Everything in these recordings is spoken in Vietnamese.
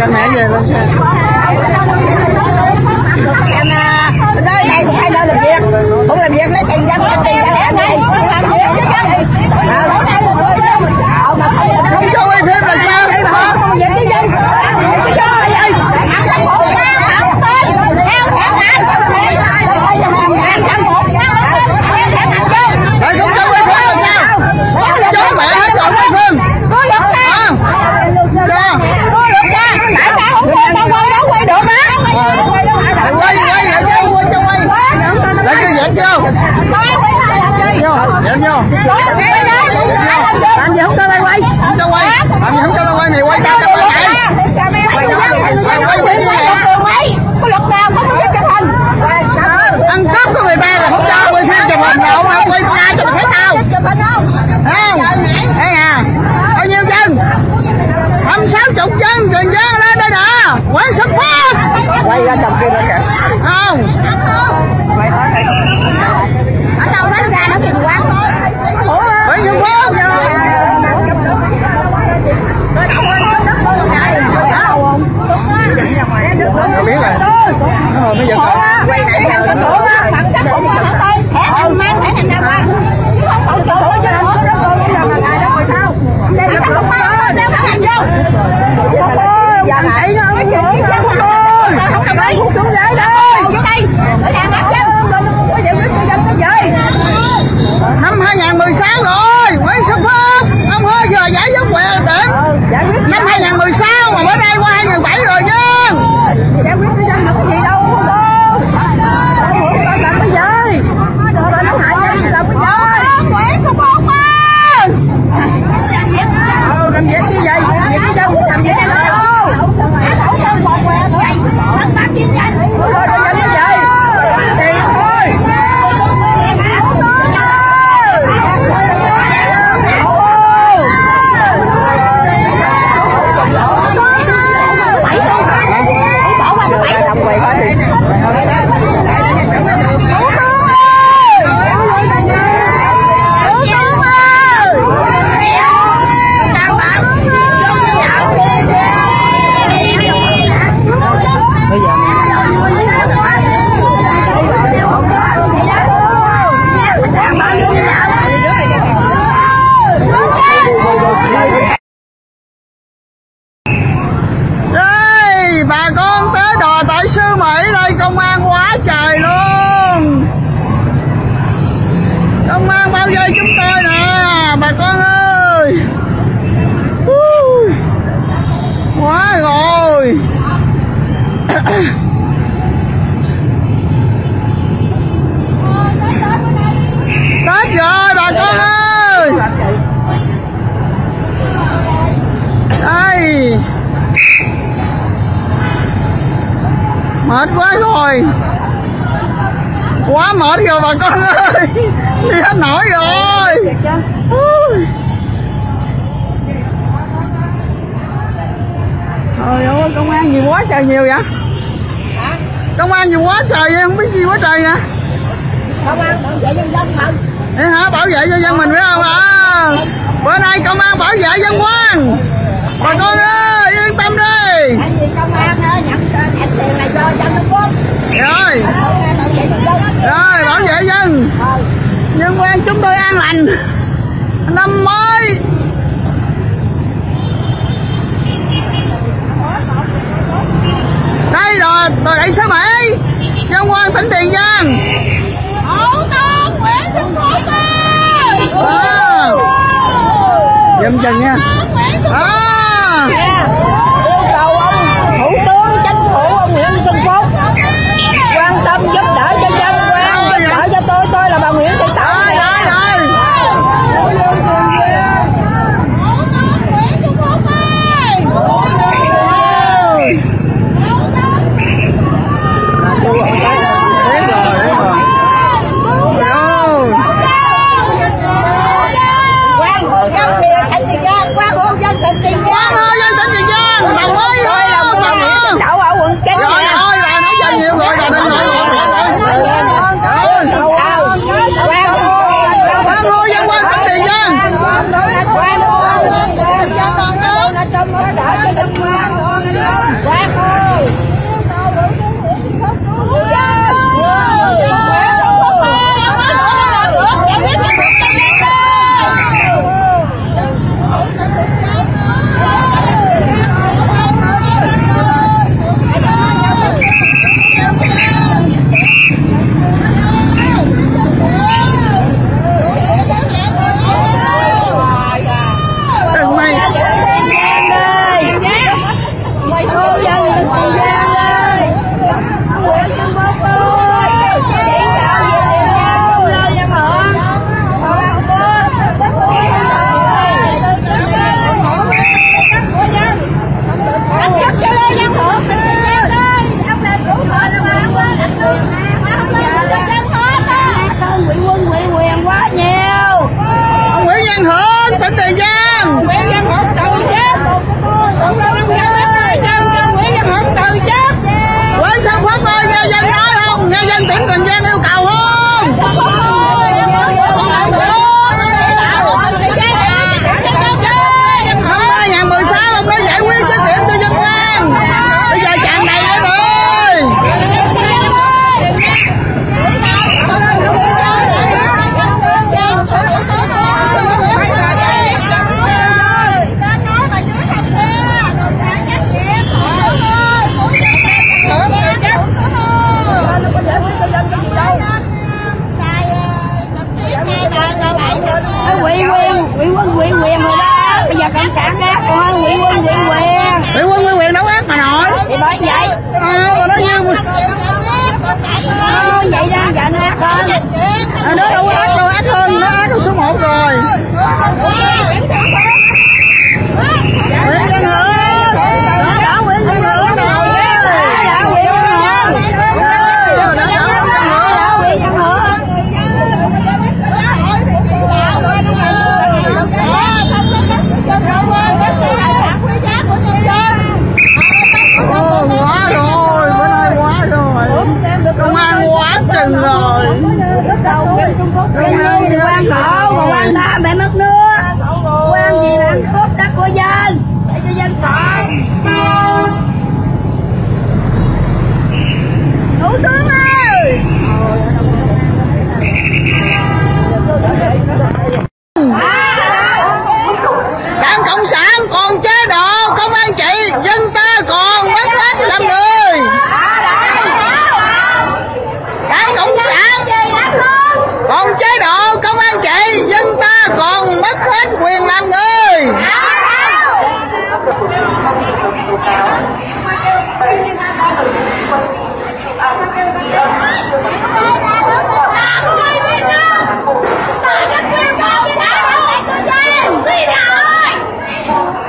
cái mẹ về lên xe em à, bên đây này hai nơi làm việc. Cũng làm việc lấy tiền dân em tiền ra lẽ này ra chồng kia lên kìa không ở đâu đánh ra nó kìa quán quay xuất phát Tao biết rồi nó hồi mới giật rồi quay này theo cái thủ á bằng cái thủ á thẻ anh mang thẻ anh ra qua chứ không còn chỗ cho nên nó nó bây giờ mà ngài đó rồi sao đây là không có đeo cái hành vô giờ này nó không có không có bay xuống dưới đây vô đây ở đây bắt chứ có điều cái dân cái gì năm 2016 rồi quay xuất phát ông ơi giờ giải dứt quyền điểm năm 2016 mà bữa nay qua 2007 rồi chứ giải quyết cái dân là có gì Đâu làm cái gì Rồi nó hại dân làm cái gì Nguyễn không bột mà làm việc như vậy Việc cái dân làm gì đâu Đổ dân bột què nữa Tất cả chiến tranh Rồi rồi dân cái gì Tiền thôi bỏ qua bảy đồng quỳ hết đi đây bà con tới đò tại sư mỹ đây công an quá trời luôn công an bao vây chúng tôi nè bà con ơi! Ui, quá rồi! Tết rồi bà con ơi! Đây! Mệt quá rồi! Quá mệt rồi bà con ơi! Đi hết nổi rồi Ui. Trời ơi công an gì quá trời nhiều vậy? Công an gì quá trời vậy không biết gì quá trời vậy? Công an bảo vệ nhân dân mà. Vậy hả bảo vệ cho dân mình phải không? À Bữa nay công an bảo vệ dân quan Bà con ơi yên tâm đi. Công an á, nhận nhận tiền này cho dân Trung Quốc. Rồi. Bảo vệ dân á. Rồi bảo vệ dân. Ờ. Nhân quan chúng tôi an lành. Năm mới Đây là tòa đại sứ Mỹ Dân quan tỉnh Tiền Giang Thủ tướng Nguyễn Phúc ơi! à, Dâm chân nha à, Nguyễn Văn Bố Tư giờ cộng sản ác con quỷ quân quỷ quyền bị quân nguyên quyền đấu ác mà nội thì bởi vậy à, mà nó Ờ, vậy ra dạ nó ác hơn à, nó đâu ác đâu ác hơn nó ác hơn số 1 rồi Nguyễn Văn Hưởng đó đó Nguyễn Văn Hưởng rồi Dạ, quỷ quân hưởng đó đó Nguyễn Văn Hưởng quỷ quân hưởng Ồ, quá rồi bữa nay quá rồi công an quá chừng rồi Thì quan khổ, mà quan ta bị mất nước. Quan gì là ăn cướp đất của dân. Để cho dân sợ thủ tướng ơi đảng cộng sản còn chế độ công an chị dân ta còn mất hết làm người đảng cộng sản còn chế độ công an chị dân ta còn mất hết quyền làm người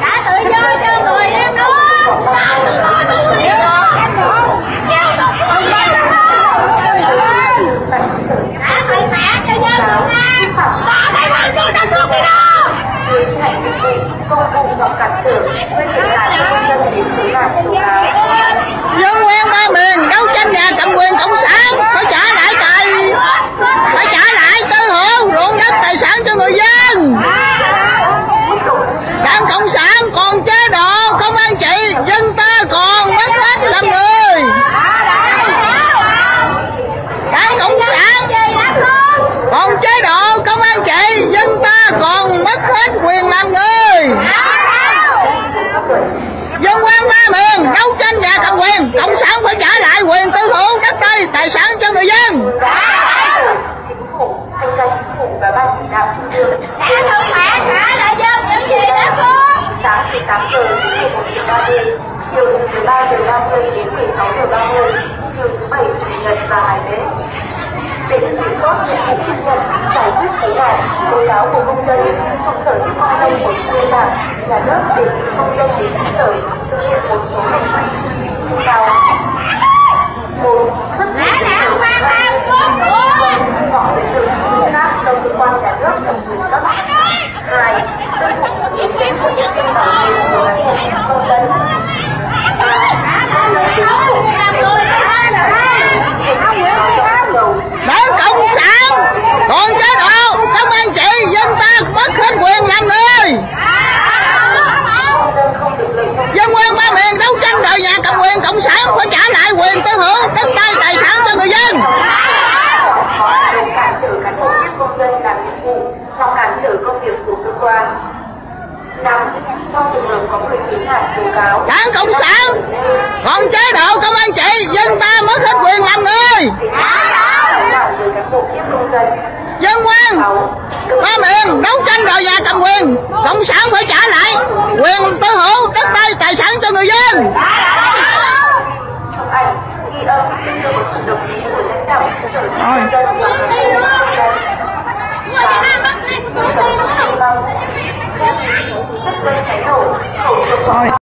Đã tự do cho người em đó Đã tự do cho người em đó Giao tục của người em đó Đã tự mẹ cho dân Việt Nam Có thể thành vô đất nước đi đâu hành vi công vụ hoặc cản trở gây thiệt hại cho nhân dân đến khiếu nại tố cáo dân quen ba miền đấu tranh nhà cầm quyền cộng sản phải trả lại tài phải trả lại tư hữu ruộng đất tài sản cho người dân đảng cộng sản còn chế độ công an chị dân ta còn mất hết làm người đảng cộng sản còn chế độ công an chị dân ta còn mất hết quyền làm người dân quan ba đấu tranh nhà cầm quyền. Cộng sản phải trả lại quyền tư hữu, đất đai, tài sản cho người dân. Chính phủ thanh tra chính phủ và ban chỉ đạo trung ương Đã tự trả lại dân những gì đã có sáng từ 8 giờ đến 11 giờ 30 chiều từ 13 giờ 30 đến 16 giờ 30 chiều thứ bảy chủ nhật và ngày lễ để thực hiện tốt nhiệm vụ tiếp nhận giải quyết khiếu nại tố cáo của công dân thuộc sở hữu công dân của trung ương đảng nhà nước nghị công dân đến sở thực hiện một số hành vi. Như sau một xuất trình giấy tờ chứng khác trong cơ quan nhà nước thẩm quyền cấp hai tuân thủ sự ý kiến của nhân dân bảo vệ của cán bộ công dân đảng cộng sản còn chế độ công an chị dân ta mất hết quyền làm người dân quan ba miền đấu tranh đòi nhà cầm quyền cộng sản phải trả lại quyền tư hữu đất đai tài sản cho người dân hoặc dùng cản trở cán bộ tiếp công dân làm nhiệm vụ hoặc cản trở công việc của cơ quan. Năm trong trường hợp có người khiếu nại tố cáo đảng cộng sản còn chế độ công an chị dân ta mất hết quyền làm người. Dân quan ba miền đấu tranh đòi nhà cầm quyền. Cộng sản phải trả lại quyền tư hữu đất đai tài sản cho người dân. Chụp ảnh